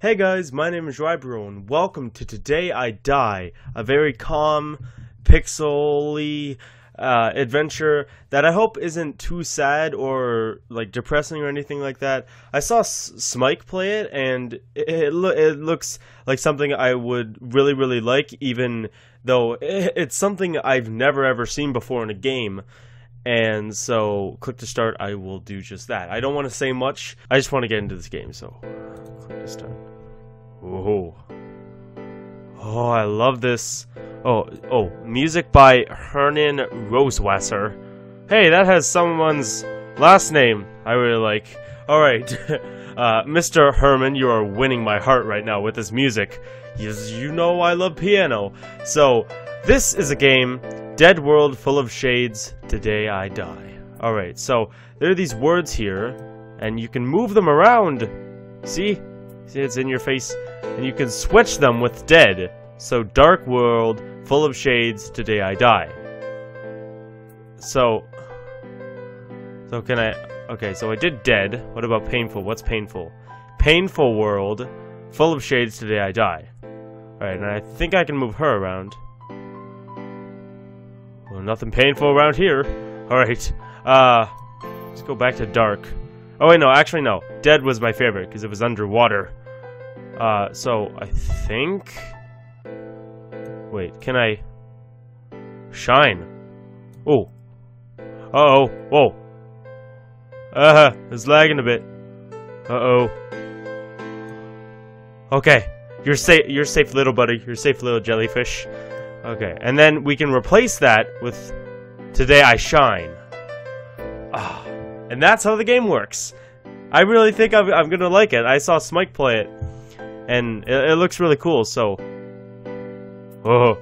Hey guys, my name is Rybro and welcome to Today I Die, a very calm, pixely uh, adventure that I hope isn't too sad or like depressing or anything like that. I saw S- Smike play it and it, it, lo- it looks like something I would really, really like, even though it, it's something I've never ever seen before in a game. And so, click to start, I will do just that. I don't want to say much, I just want to get into this game, so click to start. Oh. Oh, I love this. Oh, oh, music by Hernan Rosewasser. Hey, that has someone's last name I really like. Alright, uh, Mr. Herman, you are winning my heart right now with this music. Yes, you know I love piano. So, this is a game, Dead World Full of Shades, Today I Die. Alright, so there are these words here, and you can move them around. See? See, it's in your face. And you can switch them with dead. So, dark world, full of shades, today I die. So, so can I, okay, so I did dead. What about painful? What's painful? Painful world, full of shades, today I die. Alright, and I think I can move her around. Well, nothing painful around here. Alright, uh, let's go back to dark. Oh wait, no, actually no. Dead was my favorite, because it was underwater. Uh, so I think... Wait, can I... Shine? Oh. Uh-oh. Whoa. Uh-huh. It's lagging a bit. Uh-oh. Okay. You're safe, you're safe, little buddy. You're safe, little jellyfish. Okay. And then we can replace that with... Today I shine. Ah. And that's how the game works. I really think I'm, I'm gonna like it. I saw Smike play it and it, it, looks really cool. So, oh,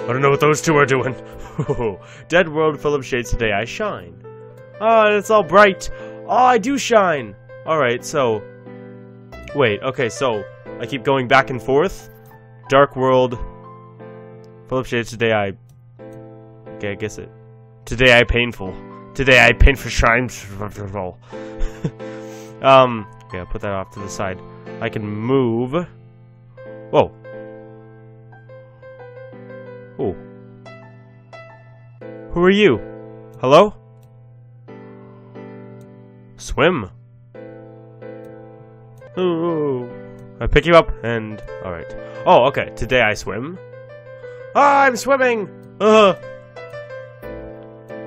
I don't know what those two are doing. Dead world full of shades today. I shine. Oh, it's all bright. Oh, I do shine. All right, so wait. Okay, so I keep going back and forth. Dark world full of shades today. I okay. I guess it. Today I painful. Today I painful shine. um. Okay, I'll put that off to the side. I can move. Whoa. Oh. Who are you? Hello? Swim. Ooh. I pick you up and alright. Oh, okay. Today I swim. Ah, I'm swimming! Uh.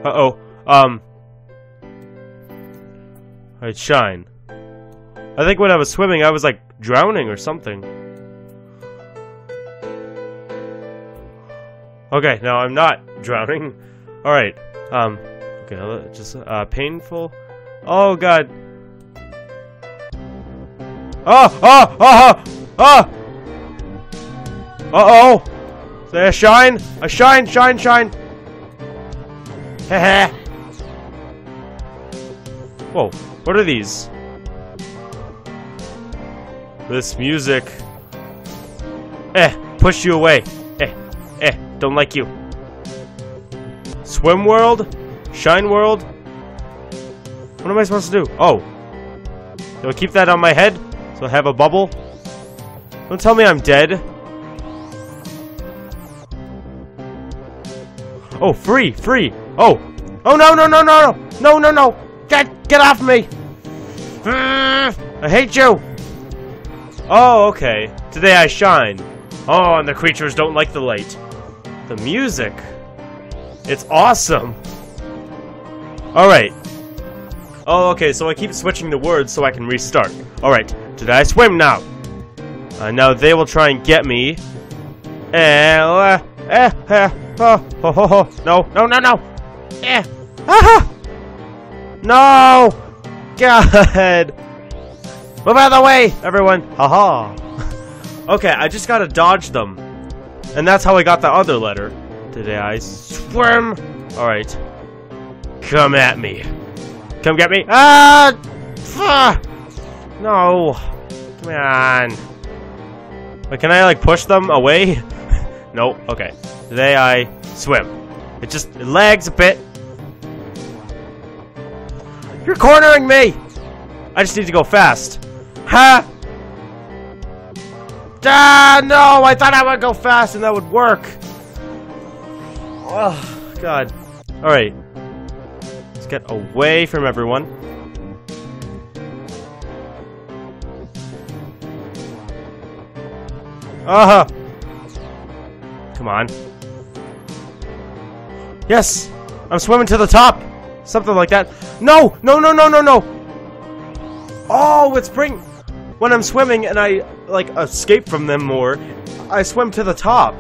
Uh-oh. Um. I shine. I think when I was swimming, I was like drowning or something. Okay, now I'm not drowning. Alright, um, okay, just, uh, painful. Oh, God. Oh, oh, oh, oh, oh! Uh-oh! There, shine! A shine, shine, shine! Heh Whoa, what are these? This music. Eh, push you away. Eh, eh, don't like you. Swim world? Shine world? What am I supposed to do? Oh. Do I keep that on my head? So I have a bubble? Don't tell me I'm dead. Oh, free, free. Oh. Oh, no, no, no, no, no. No, no, no. Get, get off me. I hate you. Oh, okay. Today I shine. Oh, and the creatures don't like the light. The music. It's awesome. Alright. Oh, okay, so I keep switching the words so I can restart. Alright, today I swim now. Uh, now they will try and get me. Eh, eh, eh, oh, oh, oh, oh, no, no, no, no. Eh, ah, no. God. Move out of the way, everyone! Haha! okay, I just gotta dodge them. And that's how I got the other letter. Today I swim! Alright. Come at me. Come get me. Ah! ah! No. Come on. Wait, can I, like, push them away? nope. Okay. Today I swim. It just it lags a bit. You're cornering me! I just need to go fast. Ha! Ah, no! I thought I would go fast and that would work. Oh, God. Alright. Let's get away from everyone. Uh huh. Come on. Yes! I'm swimming to the top! Something like that. No! No, no, no, no, no! Oh, it's bring... When I'm swimming and I, like, escape from them more, I swim to the top.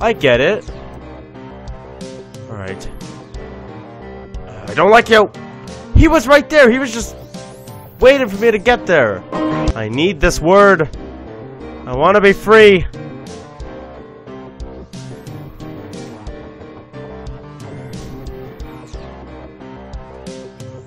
I get it. Alright. I don't like you! He was right there! He was just waiting for me to get there. I need this word. I want to be free.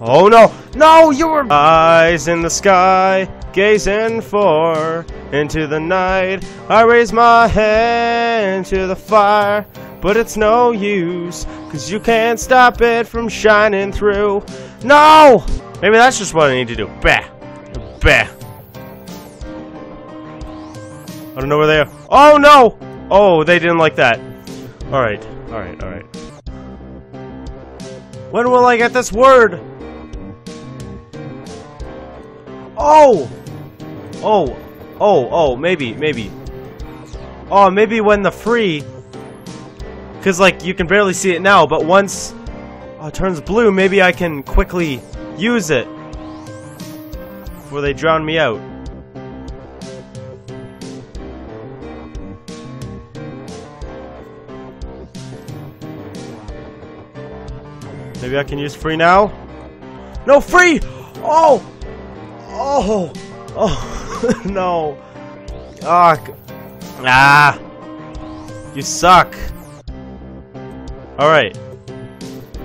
Oh no! No, you were eyes in the sky, gazing far into the night. I raise my hand to the fire, but it's no use, cause you can't stop it from shining through. No! Maybe that's just what I need to do. Bah! Bah! I don't know where they are. Oh no! Oh, they didn't like that. Alright, alright, alright. When will I get this word? Oh! Oh! Oh, oh, maybe, maybe. Oh, maybe when the free... Because, like, you can barely see it now, but once oh, it turns blue, maybe I can quickly use it. Before they drown me out. Maybe I can use free now? No, free! Oh! Oh! Oh! no! Ah! Ah! You suck! Alright.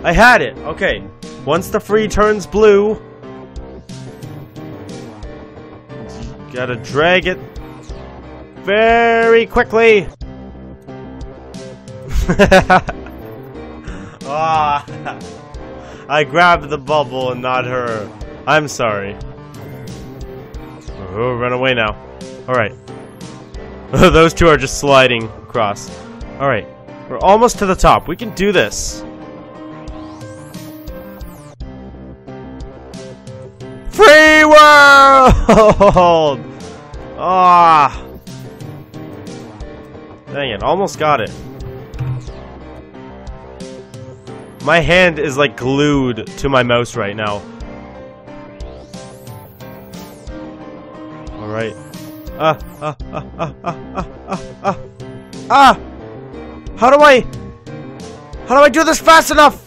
I had it! Okay. Once the free turns blue... Gotta drag it very quickly! ah! I grabbed the bubble and not her. I'm sorry. Oh, run away now. Alright. Those two are just sliding across. Alright. We're almost to the top. We can do this. Free world! Ah! Dang it, almost got it. My hand is like glued to my mouse right now. Ah, ah, ah, ah, ah, ah, ah, ah. How do I... How do I do this fast enough?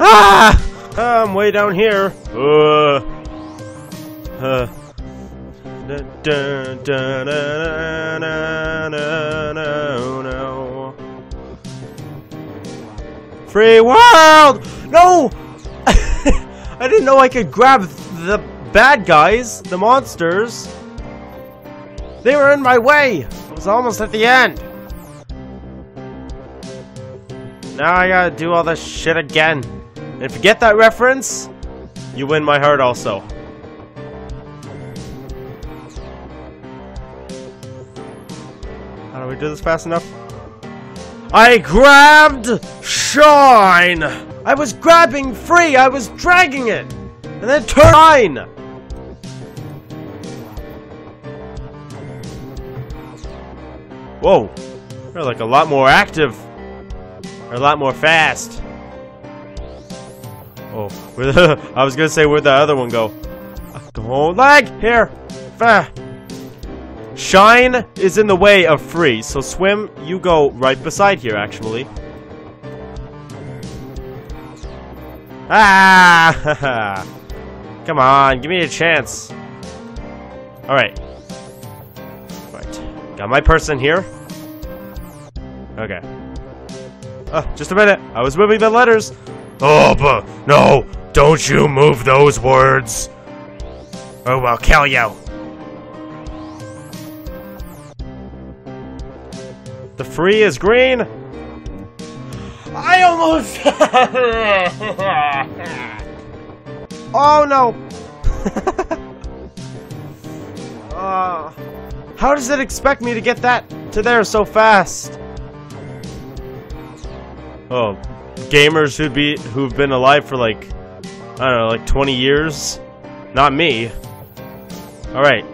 Ah! I'm way down here. Uh. Uh. Free world! No! I didn't know I could grab bad guys, the monsters. They were in my way. I was almost at the end. Now I gotta do all this shit again. And if you get that reference, you win my heart also. How do we do this fast enough? I grabbed Shine! I was grabbing free, I was dragging it! And then turn Whoa. They're like a lot more active. Or a lot more fast. Oh, where the, I was gonna say where'd the other one go? Don't lag! Here! Fah. Shine is in the way of free, so swim, you go right beside here, actually. Ah! Come on, give me a chance. Alright. Got my person here. Okay. Oh, just a minute. I was moving the letters. Oh, but no! Don't you move those words! Oh, or we'll kill you! The free is green! I almost... oh no! Oh. How does it expect me to get that to there so fast? Oh, gamers who'd be who've been alive for like I don't know, like 20 years. Not me. All right.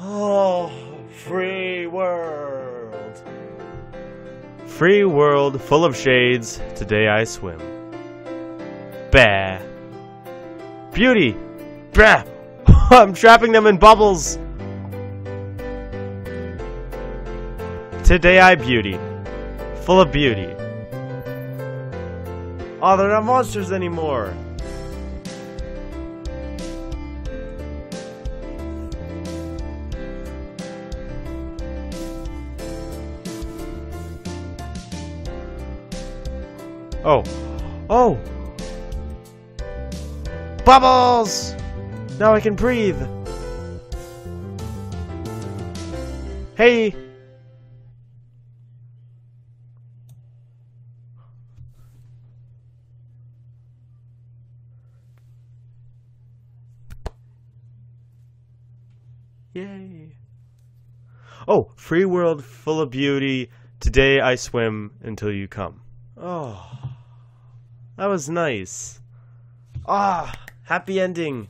Oh, free world. Free world full of shades. Today I swim. Bah. Beauty. Bah. I'm trapping them in bubbles. Today I beauty. Full of beauty. Oh, they're not monsters anymore. Oh. Oh! Bubbles! Now I can breathe. Hey! Yay. Oh, free world full of beauty. Today I swim until you come. Oh. That was nice. Ah, happy ending.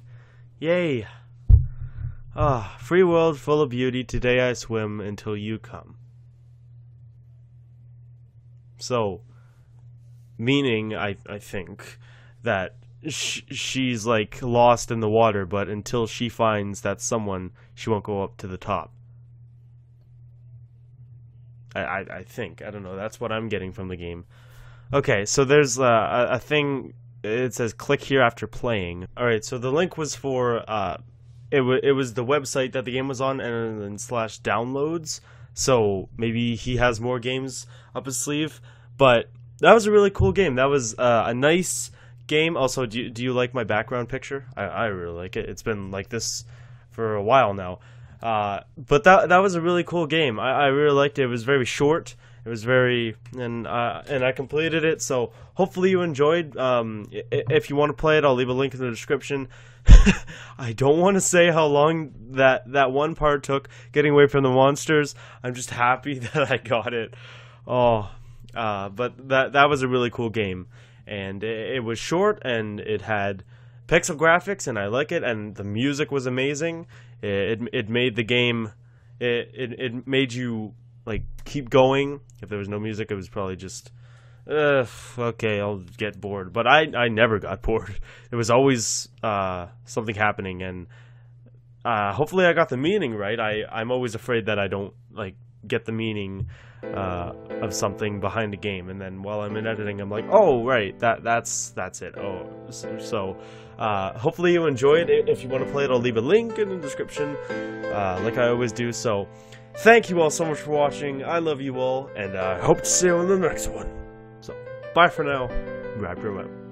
Yay. Ah, free world full of beauty. Today I swim until you come. So, meaning, I, I think, that sh- she's like lost in the water, but until she finds that someone, she won't go up to the top. I, I, think. I don't know. That's what I'm getting from the game. Okay, so there's uh, a, a thing. It says click here after playing. All right, so the link was for uh, it was it was the website that the game was on, and then slash downloads. So maybe he has more games up his sleeve. But that was a really cool game. That was uh, a nice game. Also, do you, do you like my background picture? I, I really like it. It's been like this for a while now. Uh, but that that was a really cool game. I, I really liked it. It was very short. It was very and uh, and I completed it. So hopefully you enjoyed. Um, if you want to play it, I'll leave a link in the description. I don't want to say how long that that one part took getting away from the monsters. I'm just happy that I got it. Oh, uh, but that that was a really cool game, and it, it was short and it had pixel graphics, and I like it, and the music was amazing. It it, it made the game. It, it it made you like keep going. If there was no music, it was probably just uh, okay, I'll get bored. But I I never got bored. It was always uh, something happening, and uh, hopefully I got the meaning right. I I'm always afraid that I don't like get the meaning uh, of something behind a game, and then while I'm in editing, I'm like, oh right, that that's that's it. Oh, so uh, hopefully you enjoyed it. If you want to play it, I'll leave a link in the description, uh, like I always do. So. Thank you all so much for watching. I love you all, and I hope to see you in the next one. So, bye for now. Grab your web.